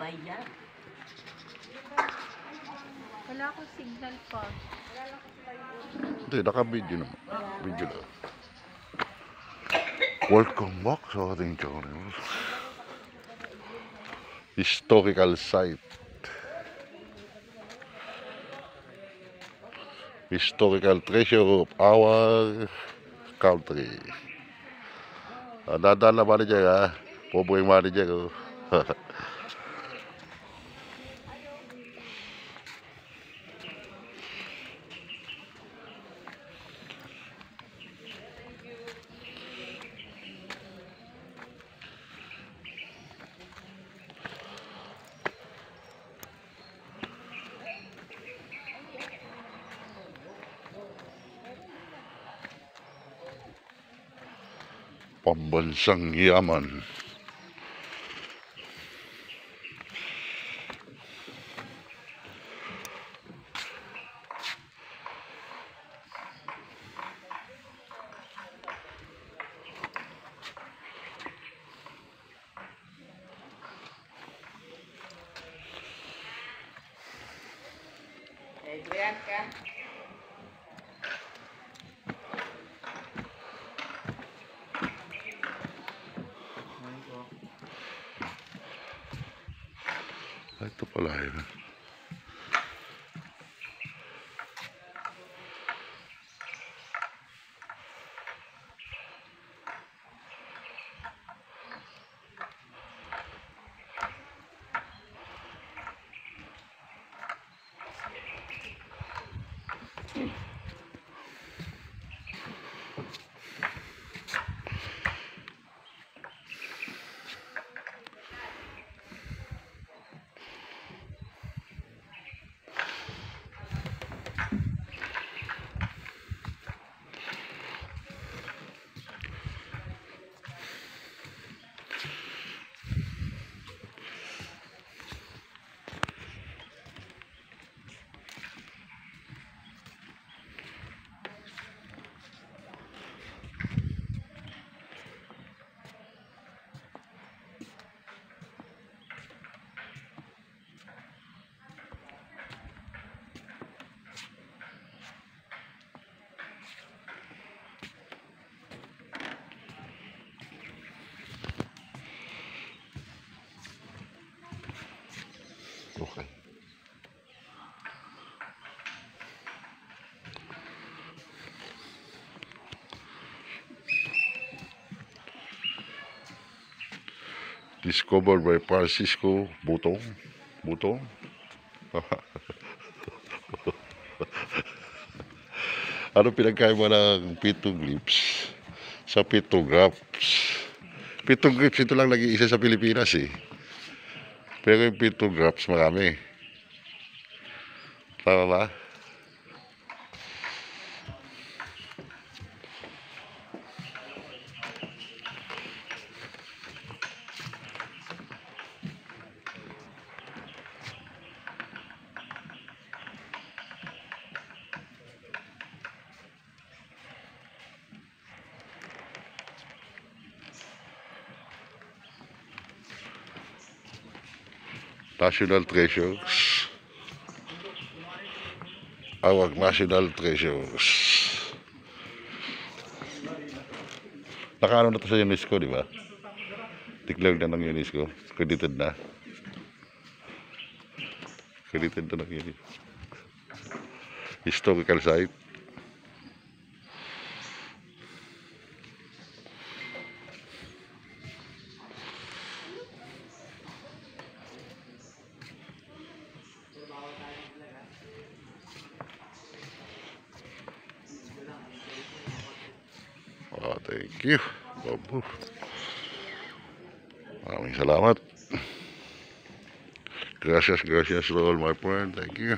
Yan. Wala akong signal pa. Hindi, naka-video naman. Video lang. Welcome back sa ating channel. Historical site. Historical treasure of our country. Ah, dahan na manager ha. Pobre yung manager oh. Pambansang yaman. Adrian Ito pala yun. Okay. Discovered by Francisco Butong. Butong? ano pinagkaiba ng petroglyphs sa petrographs? Petrographs ito lang nag-iisa sa Pilipinas eh. Pero yung petrographs marami. Tama ba? National treasures. Our national treasures. Nakaano na to sa UNESCO, di ba? Declared na ng UNESCO. Credited na. Credited na ng UNESCO. Historical site. Thank you. Babu. Maraming salamat. Gracias, gracias all my friend. Thank you.